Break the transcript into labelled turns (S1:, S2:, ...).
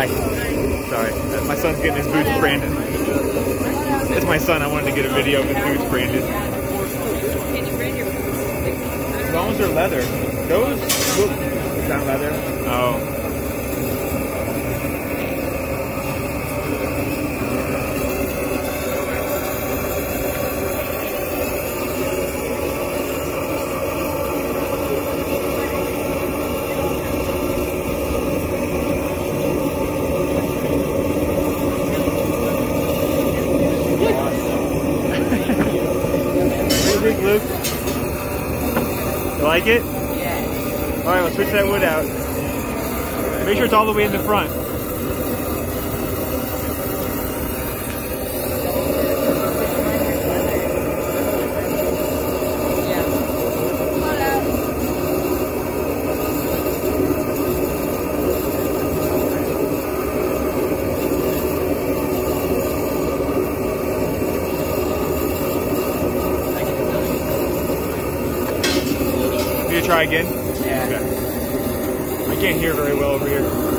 S1: Hi. Sorry, uh, my son's getting his boots branded. It's my son. I wanted to get a video of his boots branded. As long as they're leather. Those look leather. Oh. Do Luke? You like it?
S2: Yeah.
S1: All right, let's switch that wood out. Make sure it's all the way in the front. To try again?
S2: Yeah.
S1: Okay. I can't hear very well over here.